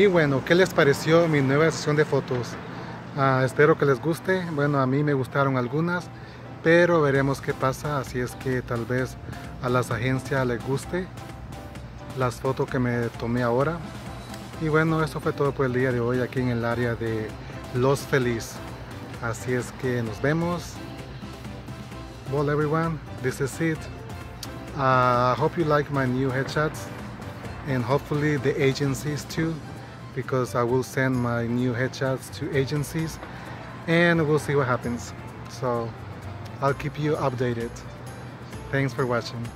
Y bueno, ¿qué les pareció mi nueva sesión de fotos? Ah, espero que les guste. Bueno, a mí me gustaron algunas, pero veremos qué pasa. Así es que tal vez a las agencias les guste las fotos que me tomé ahora. Y bueno, eso fue todo por el día de hoy aquí en el área de Los Feliz. Así es que nos vemos. Well everyone, this is it. Uh, I hope you like my new headshots and hopefully the agencies too because I will send my new headshots to agencies and we'll see what happens. So I'll keep you updated. Thanks for watching.